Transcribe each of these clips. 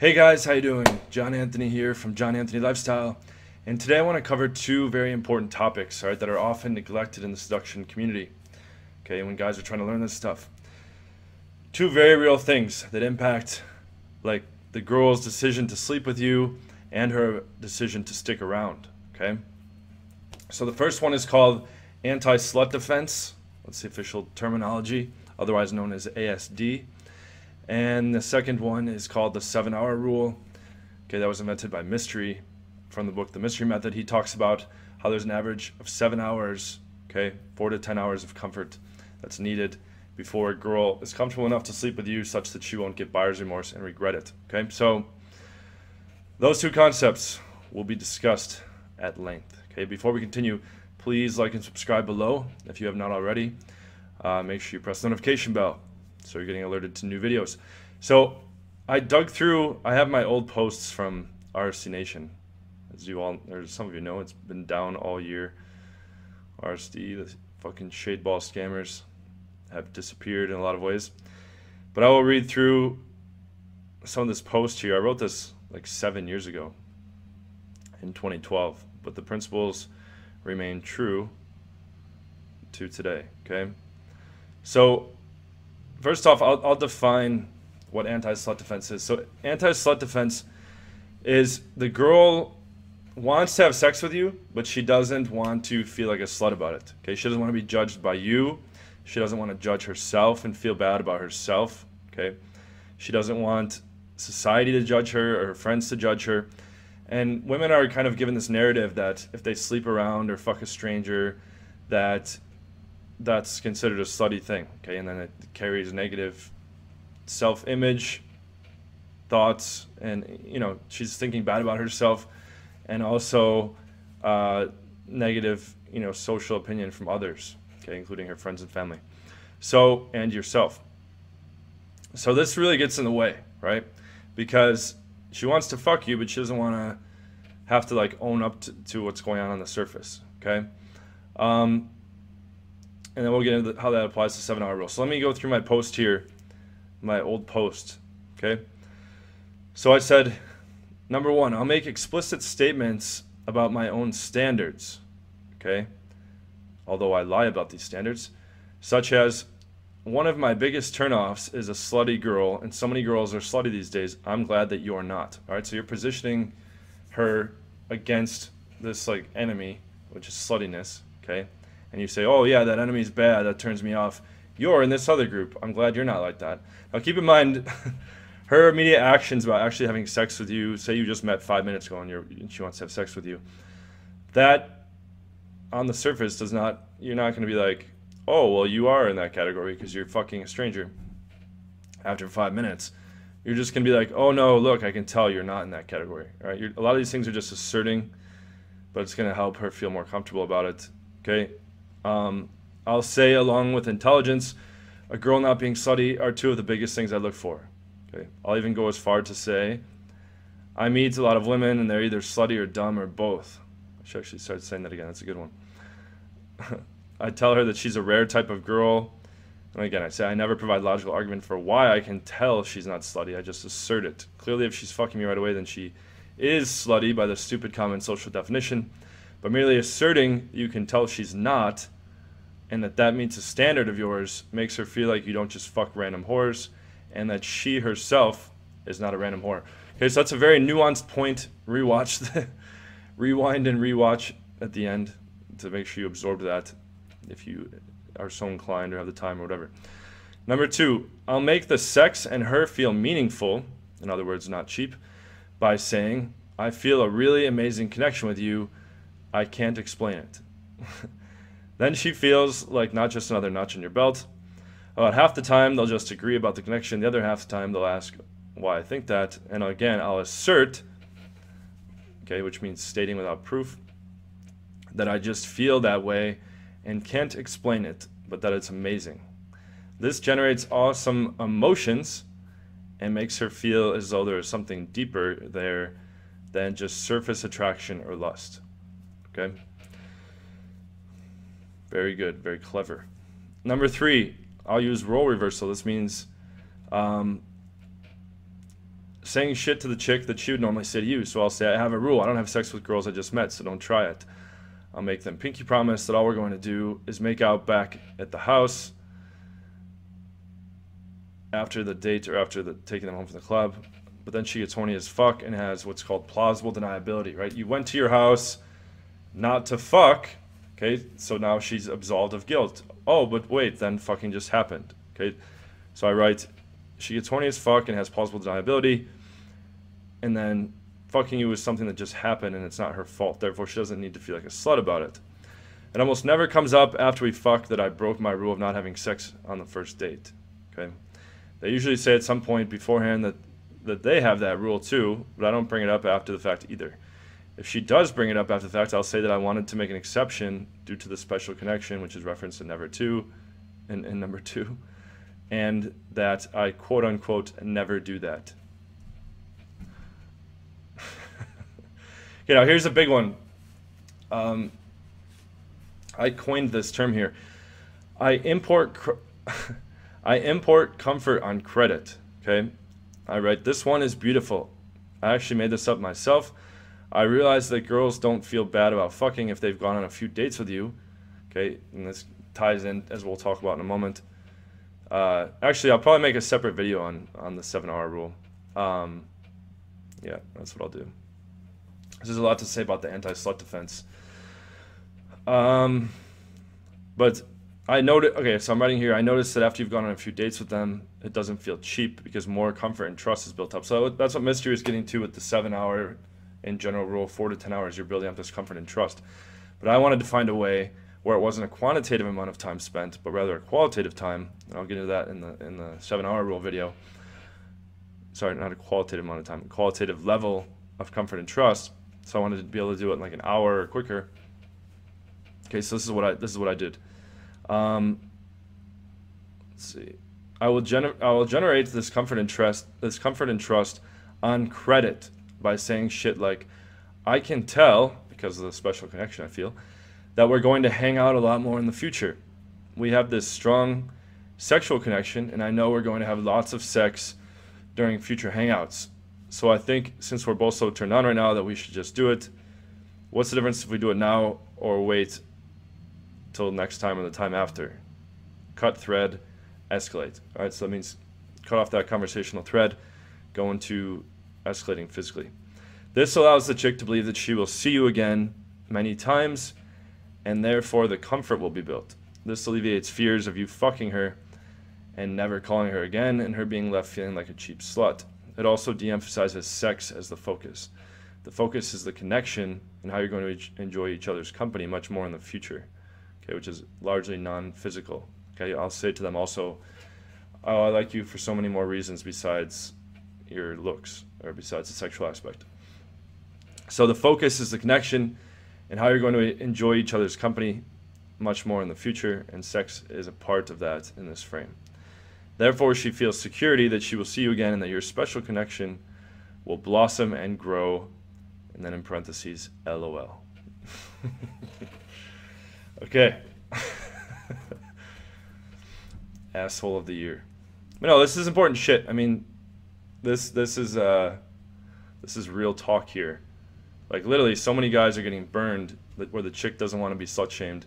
Hey guys, how you doing? John Anthony here from John Anthony Lifestyle. And today I want to cover two very important topics, all right, that are often neglected in the seduction community. Okay, when guys are trying to learn this stuff. Two very real things that impact like the girl's decision to sleep with you and her decision to stick around, okay? So the first one is called anti-slut defense. That's the official terminology, otherwise known as ASD. And the second one is called the seven hour rule. Okay, that was invented by Mystery from the book The Mystery Method. He talks about how there's an average of seven hours, okay, four to 10 hours of comfort that's needed before a girl is comfortable enough to sleep with you such that she won't get buyer's remorse and regret it. Okay, so those two concepts will be discussed at length. Okay, before we continue, please like and subscribe below if you have not already. Uh, make sure you press the notification bell so you're getting alerted to new videos. So I dug through, I have my old posts from RSD Nation. As you all, or some of you know, it's been down all year. RSD, the fucking shade ball scammers have disappeared in a lot of ways. But I will read through some of this post here. I wrote this like seven years ago in 2012, but the principles remain true to today. Okay. So first off, I'll, I'll define what anti-slut defense is. So anti-slut defense is the girl wants to have sex with you, but she doesn't want to feel like a slut about it. Okay, she doesn't want to be judged by you. She doesn't want to judge herself and feel bad about herself. Okay, she doesn't want society to judge her or her friends to judge her. And women are kind of given this narrative that if they sleep around or fuck a stranger, that that's considered a slutty thing. Okay, and then it carries negative self-image thoughts, and you know she's thinking bad about herself, and also uh, negative, you know, social opinion from others. Okay, including her friends and family. So and yourself. So this really gets in the way, right? Because she wants to fuck you, but she doesn't want to have to like own up to, to what's going on on the surface. Okay. Um, and then we'll get into how that applies to seven hour rule. So let me go through my post here, my old post. Okay. So I said, number one, I'll make explicit statements about my own standards. Okay. Although I lie about these standards, such as one of my biggest turnoffs is a slutty girl, and so many girls are slutty these days. I'm glad that you're not. All right. So you're positioning her against this like enemy, which is sluttiness. Okay and you say, oh yeah, that enemy's bad, that turns me off. You're in this other group. I'm glad you're not like that. Now keep in mind, her immediate actions about actually having sex with you, say you just met five minutes ago and, she wants to have sex with you, that on the surface does not, you're not going to be like, oh, well, you are in that category because you're fucking a stranger after five minutes. You're just going to be like, oh no, look, I can tell you're not in that category. Right? You're, a lot of these things are just asserting, but it's going to help her feel more comfortable about it. Okay? Um, I'll say, along with intelligence, a girl not being slutty are two of the biggest things I look for. Okay, I'll even go as far to say, I meet a lot of women and they're either slutty or dumb or both. I should actually start saying that again. That's a good one. I tell her that she's a rare type of girl. And again, I say I never provide logical argument for why I can tell she's not slutty. I just assert it. Clearly, if she's fucking me right away, then she is slutty by the stupid common social definition. But merely asserting you can tell she's not, and that that meets a standard of yours, makes her feel like you don't just fuck random whores, and that she herself is not a random whore. Okay, so that's a very nuanced point. Rewatch the, rewind and rewatch at the end to make sure you absorb that if you are so inclined or have the time or whatever. Number two, I'll make the sex and her feel meaningful, in other words, not cheap, by saying, I feel a really amazing connection with you I can't explain it. then she feels like not just another notch in your belt. About half the time, they'll just agree about the connection. The other half the time, they'll ask why I think that. And again, I'll assert, okay, which means stating without proof, that I just feel that way and can't explain it, but that it's amazing. This generates awesome emotions and makes her feel as though there is something deeper there than just surface attraction or lust. Okay? Very good, very clever. Number three, I'll use role reversal. This means um, saying shit to the chick that she would normally say to you. So I'll say, I have a rule. I don't have sex with girls I just met, so don't try it. I'll make them pinky promise that all we're going to do is make out back at the house after the date or after the taking them home from the club. But then she gets horny as fuck and has what's called plausible deniability, right? You went to your house not to fuck, okay? So now she's absolved of guilt. Oh, but wait, then fucking just happened, okay? So I write, she gets horny as fuck and has plausible deniability, and then fucking you is something that just happened and it's not her fault. Therefore, she doesn't need to feel like a slut about it. It almost never comes up after we fuck that I broke my rule of not having sex on the first date. Okay, they usually say at some point beforehand that that they have that rule too, but I don't bring it up after the fact either. If she does bring it up after the fact, I'll say that I wanted to make an exception due to the special connection, which is referenced in number two, in number two, and that I quote unquote never do that. you know, here's a big one. Um, I coined this term here. I import, I import comfort on credit. Okay, I write this one is beautiful. I actually made this up myself. I realize that girls don't feel bad about fucking if they've gone on a few dates with you. Okay, and this ties in as we'll talk about in a moment. Uh, actually, I'll probably make a separate video on on the seven hour rule. Um, yeah, that's what I'll do. There's a lot to say about the anti-slut defense. Um, but I noted. Okay, so I'm writing here. I noticed that after you've gone on a few dates with them, it doesn't feel cheap because more comfort and trust is built up. So that's what Mystery is getting to with the seven-hour, in general rule, four to ten hours. You're building up this comfort and trust. But I wanted to find a way where it wasn't a quantitative amount of time spent, but rather a qualitative time. And I'll get into that in the in the seven-hour rule video. Sorry, not a qualitative amount of time, a qualitative level of comfort and trust. So I wanted to be able to do it in like an hour or quicker. Okay, so this is what I this is what I did. Um, let's see. I will gener- I will generate this comfort and trust this comfort and trust on credit by saying shit like, I can tell because of the special connection I feel that we're going to hang out a lot more in the future. We have this strong sexual connection, and I know we're going to have lots of sex during future hangouts. So I think since we're both so turned on right now that we should just do it. What's the difference if we do it now or wait till next time or the time after? Cut thread, escalate. All right, so that means cut off that conversational thread, go into escalating physically. This allows the chick to believe that she will see you again many times, and therefore the comfort will be built. This alleviates fears of you fucking her and never calling her again and her being left feeling like a cheap slut. It also de emphasizes sex as the focus. The focus is the connection and how you're going to enjoy each other's company much more in the future, okay, which is largely non physical. Okay, I'll say to them also, oh, I like you for so many more reasons besides your looks or besides the sexual aspect. So the focus is the connection and how you're going to enjoy each other's company much more in the future, and sex is a part of that in this frame. Therefore, she feels security that she will see you again and that your special connection will blossom and grow. And then in parentheses, LOL. okay. Asshole of the year. But no, this is important shit. I mean, this this is uh this is real talk here. Like literally, so many guys are getting burned where the chick doesn't want to be slut shamed,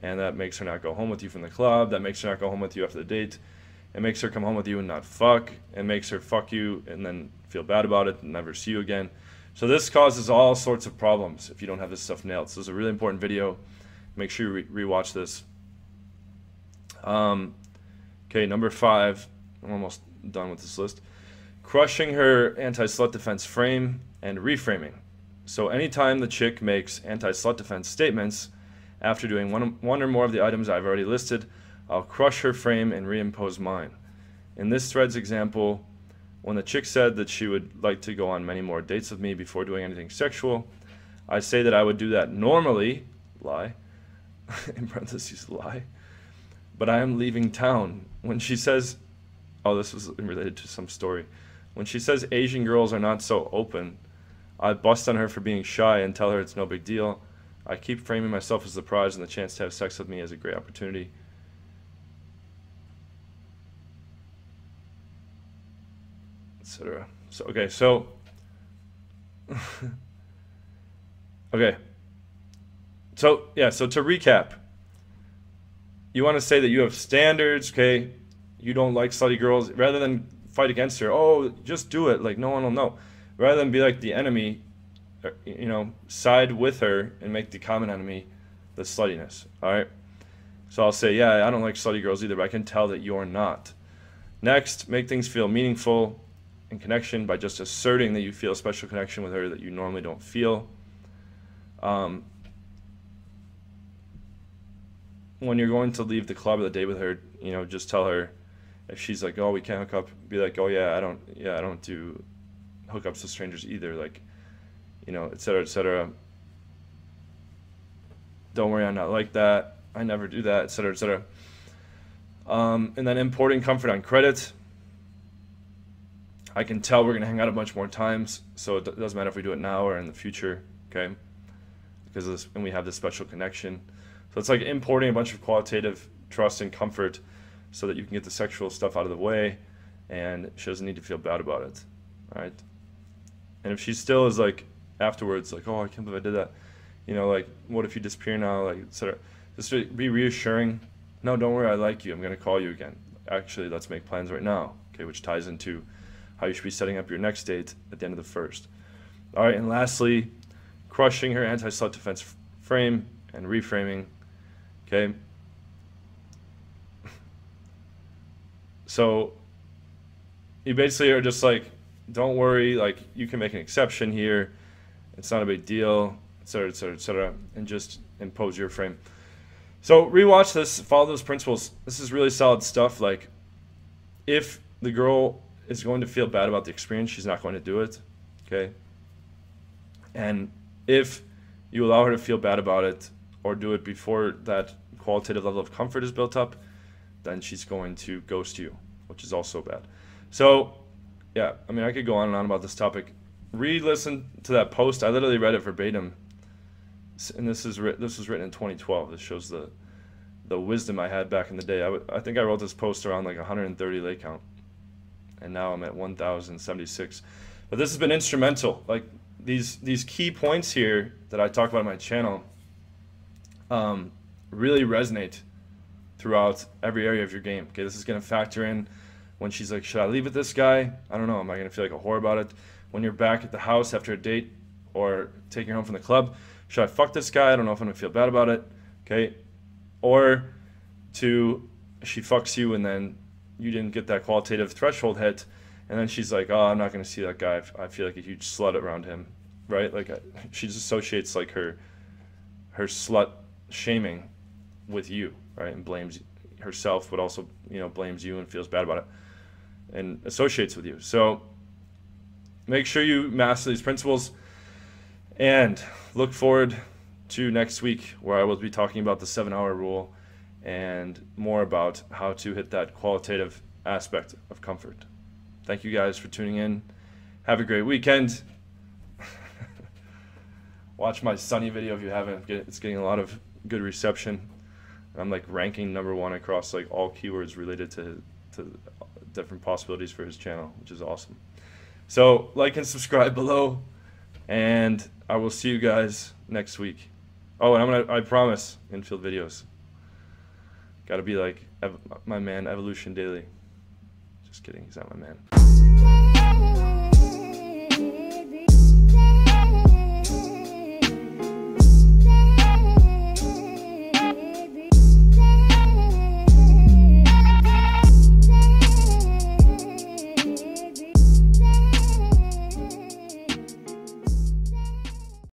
and that makes her not go home with you from the club. That makes her not go home with you after the date. It makes her come home with you and not fuck. It makes her fuck you and then feel bad about it and never see you again. So this causes all sorts of problems if you don't have this stuff nailed. So it's a really important video. Make sure you re- rewatch this. Um, okay, number five. I'm almost done with this list. Crushing her anti-slut defense frame and reframing. So anytime the chick makes anti-slut defense statements after doing one, one or more of the items I've already listed, I'll crush her frame and reimpose mine. In this thread's example, when the chick said that she would like to go on many more dates with me before doing anything sexual, I say that I would do that normally, lie, in parentheses, lie, but I am leaving town. When she says, oh, this was related to some story. When she says Asian girls are not so open, I bust on her for being shy and tell her it's no big deal. I keep framing myself as the prize and the chance to have sex with me as a great opportunity. Etc. So okay, so okay. So yeah, so to recap, you want to say that you have standards, okay? You don't like slutty girls, rather than fight against her. Oh, just do it. Like no one will know. Rather than be like the enemy, uh, you know, side with her and make the common enemy the sluttiness. All right. So I'll say, yeah, I don't like slutty girls either, but I can tell that you're not. Next, make things feel meaningful and connection by just asserting that you feel a special connection with her that you normally don't feel. Um, when you're going to leave the club or the day with her, you know, just tell her if she's like, "Oh, we can't hook up," be like, "Oh yeah, I don't, yeah, I don't do hookups with strangers either." Like, you know, etc., etc. Don't worry, I'm not like that. I never do that, etc., etc. Um, and then importing comfort on credit. I can tell we're gonna hang out a bunch more times, so it doesn't matter if we do it now or in the future, okay? Because this, and we have this special connection. So it's like importing a bunch of qualitative trust and comfort so that you can get the sexual stuff out of the way and she doesn't need to feel bad about it. Right? And if she still is like afterwards, like, oh, I can't believe I did that, you know, like, what if you disappear now? Like, etc. Just to be reassuring. No, don't worry, I like you. I'm going to call you again. Actually, let's make plans right now. Okay, which ties into how you should be setting up your next date at the end of the first. All right, and lastly, crushing her anti slut defense frame and reframing. Okay, So you basically are just like, don't worry, like you can make an exception here. It's not a big deal, etc., etc., etc., and just impose your frame. So rewatch this, follow those principles. This is really solid stuff. Like, if the girl is going to feel bad about the experience, she's not going to do it. Okay. And if you allow her to feel bad about it or do it before that qualitative level of comfort is built up, then she's going to ghost you, which is also bad. So, yeah, I mean, I could go on and on about this topic. Re-listen to that post. I literally read it verbatim, and this is this was written in 2012. This shows the the wisdom I had back in the day. I think I wrote this post around like 130 lay count, and now I'm at 1,076. But this has been instrumental. Like these these key points here that I talk about on my channel um, really resonate throughout every area of your game. Okay, this is going to factor in when she's like, should I leave with this guy? I don't know. Am I going to feel like a whore about it? When you're back at the house after a date or taking her home from the club, should I fuck this guy? I don't know if I'm going to feel bad about it. Okay, or to she fucks you and then you didn't get that qualitative threshold hit, and then she's like, oh, I'm not going to see that guy. I feel like a huge slut around him, right? Like she just associates like her her slut shaming with you right? And blames herself, but also you know blames you and feels bad about it, and associates with you. So make sure you master these principles, and look forward to next week where I will be talking about the seven-hour rule and more about how to hit that qualitative aspect of comfort. Thank you guys for tuning in. Have a great weekend. Watch my sunny video if you haven't. It's getting a lot of good reception. I'm like ranking number one across like all keywords related to to different possibilities for his channel, which is awesome. So like and subscribe below, and I will see you guys next week. Oh, and I'm gonna I promise infield videos. Got to be like my man Evolution Daily. Just kidding, he's not my man.